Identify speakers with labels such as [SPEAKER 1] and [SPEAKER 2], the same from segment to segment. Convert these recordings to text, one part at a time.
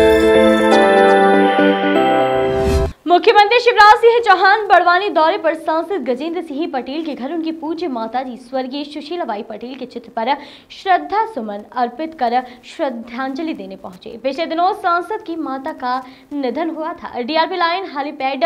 [SPEAKER 1] Música मुख्यमंत्री शिवराज सिंह चौहान बड़वानी दौरे पर सांसद गजेंद्र सिंह पटेल के घर, उनकी पूज्य माताजी स्वर्गीय सुशीलाबाई पटेल के चित्र पर श्रद्धा सुमन अर्पित कर श्रद्धांजलि देने पहुँचे। पिछले दिनों सांसद की माता का निधन हुआ था। डीआरपी लाइन हेलीपैड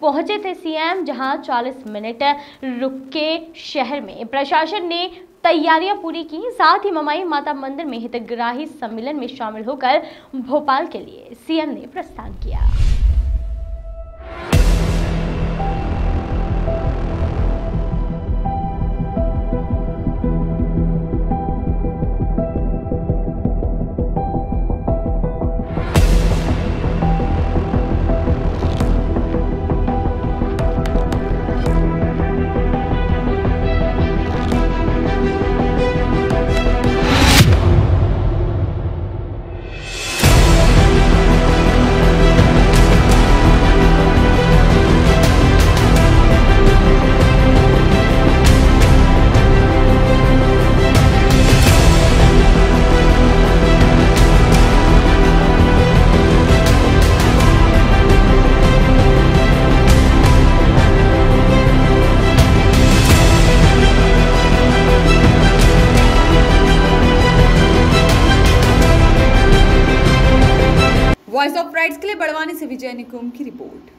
[SPEAKER 1] पहुँचे थे सीएम, जहाँ 40 मिनट रुके शहर में। प्रशासन ने तैयारियाँ पूरी की, साथ ही ममाई माता मंदिर में हितग्राही सम्मेलन में शामिल होकर भोपाल के लिए सीएम ने प्रस्थान किया।
[SPEAKER 2] वॉइस ऑफ़ राइट्स के लिए बड़वानी से विजय निकुम की रिपोर्ट।